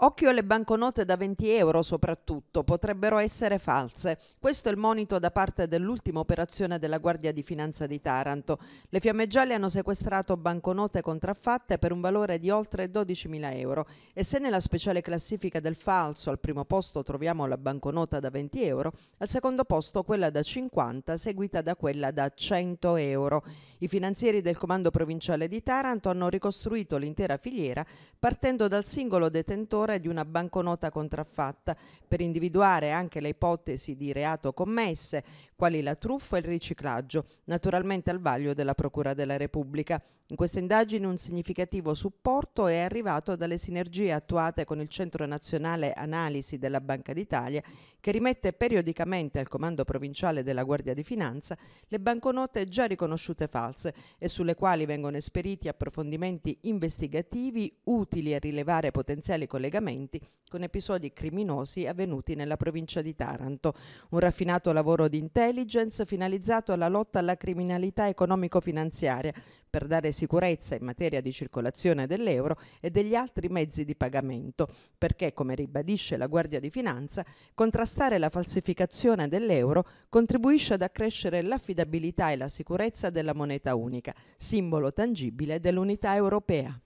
Occhio alle banconote da 20 euro soprattutto, potrebbero essere false. Questo è il monito da parte dell'ultima operazione della Guardia di Finanza di Taranto. Le fiamme gialle hanno sequestrato banconote contraffatte per un valore di oltre 12.000 euro e se nella speciale classifica del falso al primo posto troviamo la banconota da 20 euro, al secondo posto quella da 50 seguita da quella da 100 euro. I finanzieri del Comando Provinciale di Taranto hanno ricostruito l'intera filiera partendo dal singolo detentore valore di una banconota contraffatta per individuare anche le ipotesi di reato commesse, quali la truffa e il riciclaggio, naturalmente al vaglio della Procura della Repubblica. In queste indagini un significativo supporto è arrivato dalle sinergie attuate con il Centro Nazionale Analisi della Banca d'Italia, che rimette periodicamente al Comando Provinciale della Guardia di Finanza le banconote già riconosciute false e sulle quali vengono esperiti approfondimenti investigativi utili a rilevare potenziali collegamenti con episodi criminosi avvenuti nella provincia di Taranto. Un raffinato lavoro di intelligence finalizzato alla lotta alla criminalità economico-finanziaria per dare sicurezza in materia di circolazione dell'euro e degli altri mezzi di pagamento, perché, come ribadisce la Guardia di Finanza, contrastare la falsificazione dell'euro contribuisce ad accrescere l'affidabilità e la sicurezza della moneta unica, simbolo tangibile dell'unità europea.